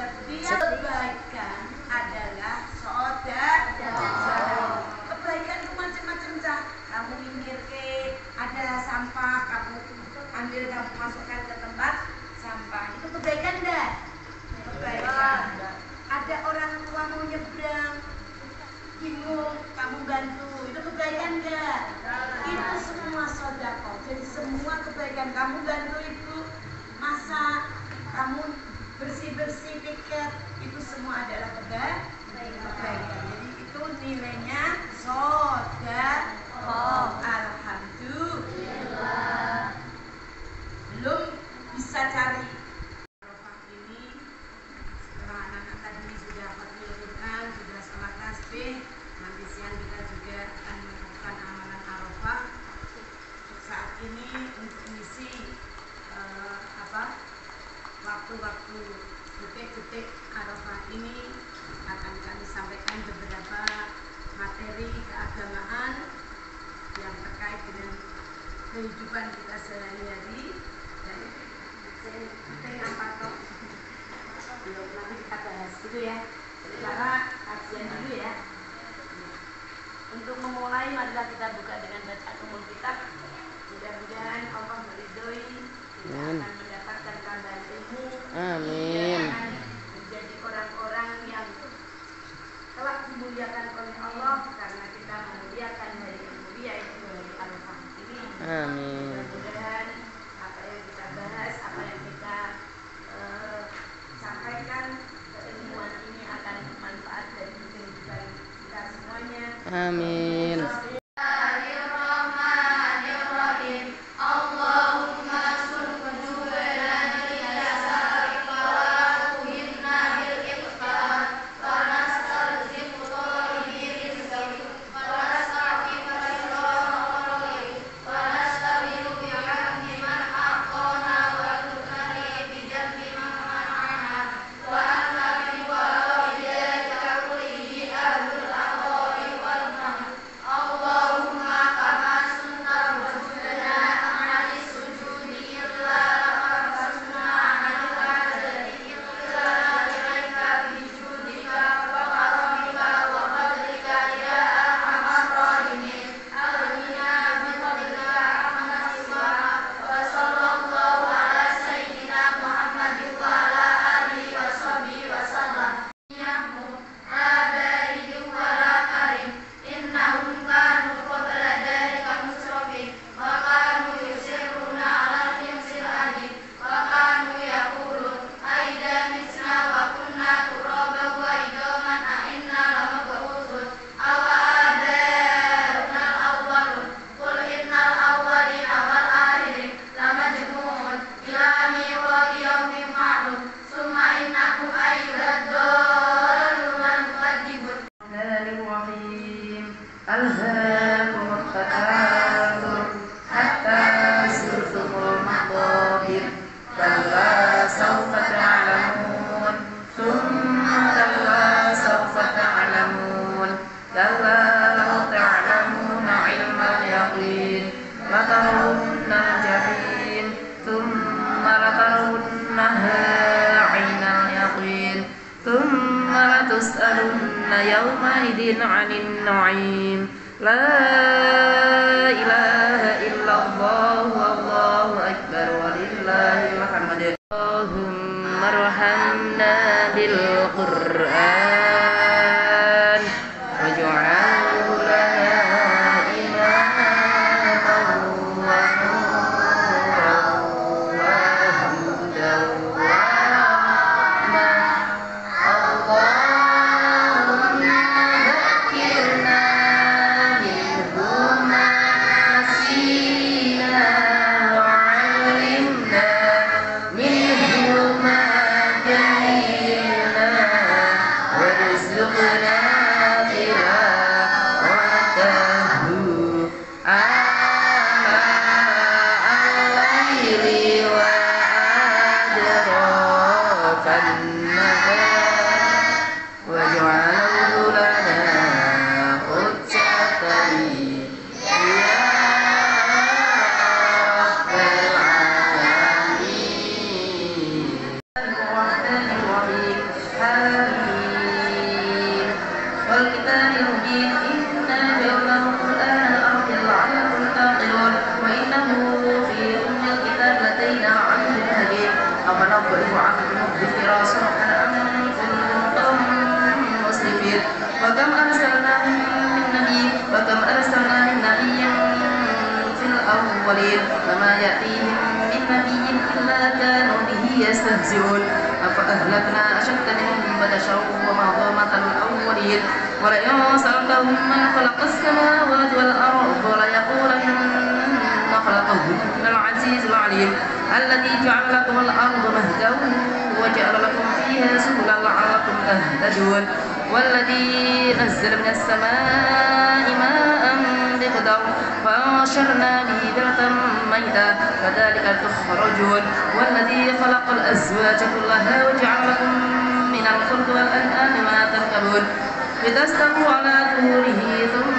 Setiap kebaikan adalah sodat dan ah. salam. Kebaikan itu macam-macam cah. Kamu minggir ke ada sampah, kamu ambil dan masukkan ke tempat sampah. Itu kebaikan dah. Waktu-waktu detik-detik Arafah ini akan kami sampaikan beberapa materi keagamaan yang terkait dengan kehidupan kita sehari-hari. Dan penting apa toh. Belum nanti kita bahas gitu ya. Secara kajian dulu ya. Untuk memulai marilah kita buka dengan bacaan umum kitab mudah-mudahan Allah meridhoi kita akan mendapatkan tambahan ilmu Amin. akan menjadi orang-orang yang telah dimuliakan oleh Allah karena kita memuliakan hari yang mulia itu hari Arafah ini Amin. mudah-mudahan apa yang kita bahas apa yang kita eh, sampaikan keilmuan ini akan bermanfaat bagi kehidupan kita semuanya Amin. يومئذ عن النعيم. لا الحديث فما يأتيهم من نبي إلا كانوا به يستهزئون. أفأهلكنا أشد منهم بطشا وما ظلمت الأولين؟ ولئن سألتهم من خلق السماوات والأرض وليقولن خلقهن العزيز العليم. الذي جعل لكم الأرض مهدا وجعل لكم فيها سبلا لعلكم تهتدون. والذي نزل من السماء ماء به بلدا ميتا كذلك تخرجون والذي خلق الأزواج كلها وجعل لكم من الخلق والأنعام ما تركبون. لتستووا على ظهوره ثم